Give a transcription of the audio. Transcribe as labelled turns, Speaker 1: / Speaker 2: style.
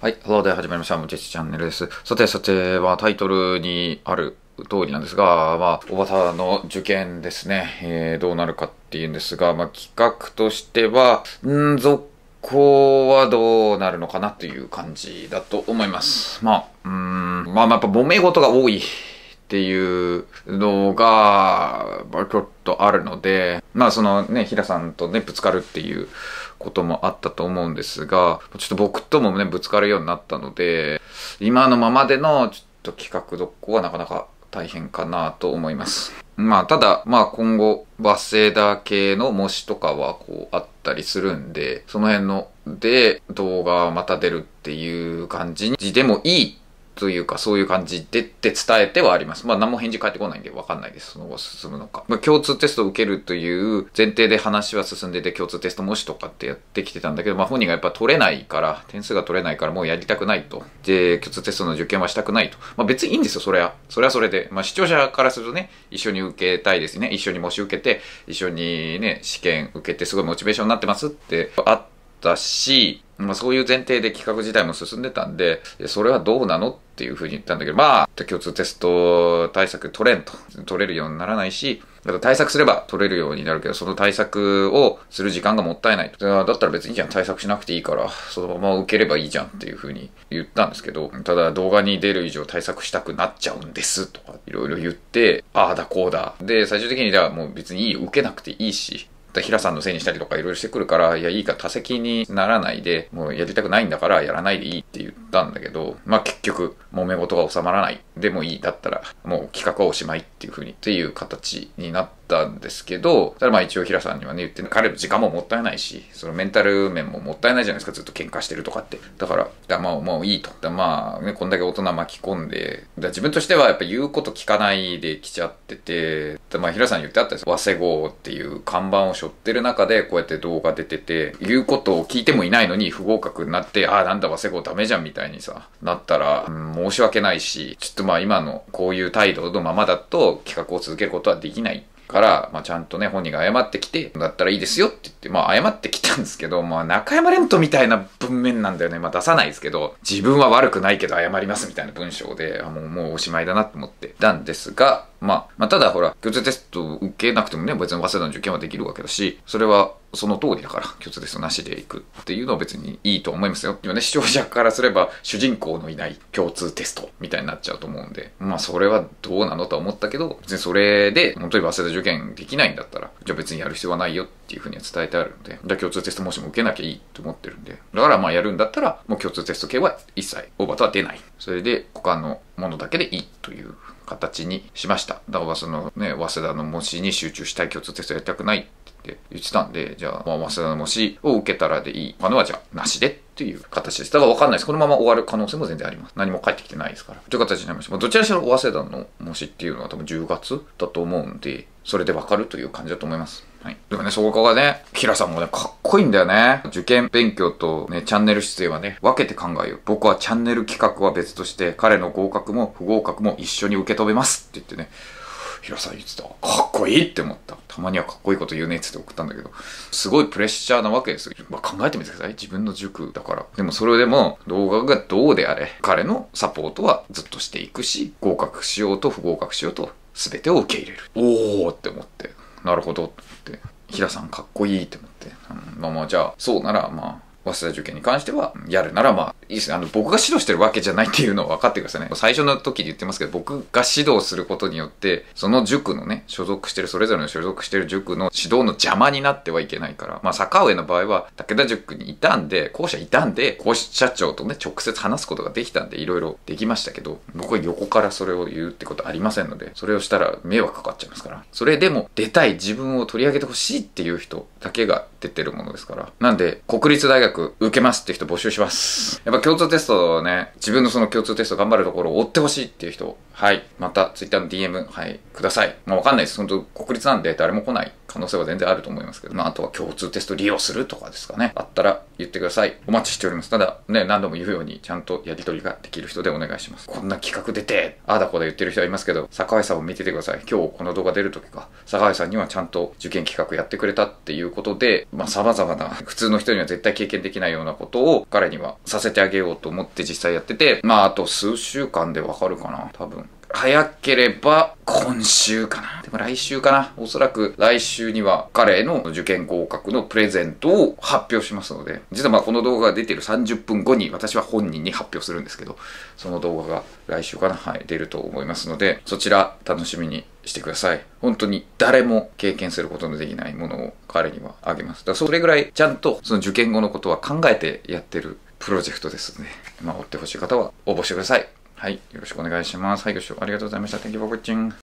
Speaker 1: はい、ハローで始まりました。ムチェチチャンネルです。さてさて、まあタイトルにある通りなんですが、まあ、おばたの受験ですね、えー、どうなるかっていうんですが、まあ企画としては、ん続行はどうなるのかなという感じだと思います。まあ、うん、まあまあやっぱ揉め事が多い。っていうのが、ま、ちょっとあるので、まあそのね、平さんとね、ぶつかるっていうこともあったと思うんですが、ちょっと僕ともね、ぶつかるようになったので、今のままでのちょっと企画続行はなかなか大変かなと思います。まあ、ただ、まあ今後、早稲田系の模試とかはこうあったりするんで、その辺ので動画また出るっていう感じにでもいいというか、そういう感じでって伝えてはあります。まあ何も返事返ってこないんでわかんないです。その後進むのか。まあ共通テストを受けるという前提で話は進んでて共通テスト模試とかってやってきてたんだけど、まあ本人がやっぱ取れないから、点数が取れないからもうやりたくないと。で、共通テストの受験はしたくないと。まあ別にいいんですよ、それは。それはそれで。まあ視聴者からするとね、一緒に受けたいですね。一緒に模試受けて、一緒にね、試験受けてすごいモチベーションになってますってあってたし、まあそういう前提で企画自体も進んでたんで、それはどうなのっていうふうに言ったんだけど、まあ、共通テスト対策取れんと。取れるようにならないし、だから対策すれば取れるようになるけど、その対策をする時間がもったいないと。だったら別にいいじゃん、対策しなくていいから、そのまま受ければいいじゃんっていうふうに言ったんですけど、ただ動画に出る以上対策したくなっちゃうんですとか、いろいろ言って、ああだこうだ。で、最終的にじゃあもう別にいい、受けなくていいし、平さんのせいにしたりとかいろいろしてくるから、いや、いいから多席にならないで、もうやりたくないんだからやらないでいいって言ったんだけど、まあ結局、揉め事が収まらない。でもいい。だったら、もう企画はおしまいっていう風に、っていう形になったんですけど、ただまあ一応平さんにはね言って、彼の時間ももったいないし、そのメンタル面ももったいないじゃないですか、ずっと喧嘩してるとかって。だから、だまあもういいと。だまあね、こんだけ大人巻き込んで、だ自分としてはやっぱ言うこと聞かないで来ちゃってて、だまあ平さんに言ってあったんです早稲号っていう看板を背負ってる中で、こうやって動画出てて、言うことを聞いてもいないのに不合格になって、ああ、なんだ早稲号ダメじゃんみたいにさ、なったら、うん申し訳ないし、ちょっとまあ今のこういう態度のままだと企画を続けることはできない。から、まあ、ちゃんとね、本人が謝ってきて、だったらいいですよって言って、まあ、謝ってきたんですけど、まあ、中山レントみたいな文面なんだよね。まあ、出さないですけど、自分は悪くないけど謝りますみたいな文章で、あもう、もうおしまいだなと思ってたんですが、まあ、まあ、ただほら、共通テスト受けなくてもね、別に早稲田の受験はできるわけだし、それはその通りだから、共通テストなしでいくっていうのは別にいいと思いますよ。今ね、視聴者からすれば、主人公のいない共通テストみたいになっちゃうと思うんで、まあ、それはどうなのとは思ったけど、別にそれで、本当に早稲田受験できないんだったら、じゃあ別にやる必要はないよっていうふうには伝えてあるので、じゃあ共通テストもしも受けなきゃいいと思ってるんで、だからまあやるんだったら、もう共通テスト系は一切オーバーとは出ない。それで、他のものだけでいいという形にしました。だからそのね、早稲田の模試に集中したい共通テストやりたくないって言ってたんで、じゃあ、まあ、早稲田の模試を受けたらでいい。他のはじゃあ、なしでっていう形です。だから分かんないです。このまま終わる可能性も全然あります。何も返ってきてないですから。という形になりました。まあ、どちらにしろ早稲田の模試っていうのは多分10月だと思うんで、それで分かるという感じだと思います。はい。でもね、そこがね、キラさんもね、かっこいいんだよね。受験勉強とね、チャンネル出演はね、分けて考えよう。僕はチャンネル企画は別として、彼の合格も不合格も一緒に受け止めますって言ってね、ヒラさん言ってた。かっこいいって思った。たまにはかっこいいこと言うねっつって送ったんだけど、すごいプレッシャーなわけですよ。まあ、考えてみてください。自分の塾だから。でもそれでも動画がどうであれ、彼のサポートはずっとしていくし、合格しようと不合格しようと全てを受け入れる。おーって思って、なるほどって。平さんかっこいいって思って。うん、まあまあじゃあ、そうならまあ、早稲田受験に関しては、やるならまあ、いいですね。あの、僕が指導してるわけじゃないっていうのを分かってくださいね。最初の時に言ってますけど、僕が指導することによって、その塾のね、所属してる、それぞれの所属してる塾の指導の邪魔になってはいけないから、まあ、坂上の場合は、武田塾にいたんで、校舎いたんで、校舎長とね、直接話すことができたんで、いろいろできましたけど、僕は横からそれを言うってことありませんので、それをしたら迷惑かかっちゃいますから。それでも、出たい自分を取り上げてほしいっていう人だけが出てるものですから。なんで、国立大学受けますって人募集します。やっぱ共通テストをね、自分のその共通テスト頑張るところを追ってほしいっていう人、はい。また、ツイッターの DM、はい、ください。まあわかんないです。本当国立なんで誰も来ない可能性は全然あると思いますけど、まあ、あとは共通テスト利用するとかですかね。あったら言ってください。お待ちしております。ただ、ね、何度も言うように、ちゃんとやり取りができる人でお願いします。こんな企画出て、あだこだ言ってる人はいますけど、坂井さんを見ててください。今日この動画出るときか、坂井さんにはちゃんと受験企画やってくれたっていうことで、まあ、様々な、普通の人には絶対経験できないようなことを彼にはさせてあげようと思って実際やってて、まあ、あと数週間でわかるかな。多分。早ければ今週かな。でも来週かな。おそらく来週には彼への受験合格のプレゼントを発表しますので、実はまあこの動画が出てる30分後に私は本人に発表するんですけど、その動画が来週かな。はい、出ると思いますので、そちら楽しみにしてください。本当に誰も経験することのできないものを彼にはあげます。だからそれぐらいちゃんとその受験後のことは考えてやってるプロジェクトですので、まあ追ってほしい方は応募してください。はい。よろしくお願いします。はい、ご視聴ありがとうございました。Thank you for watching.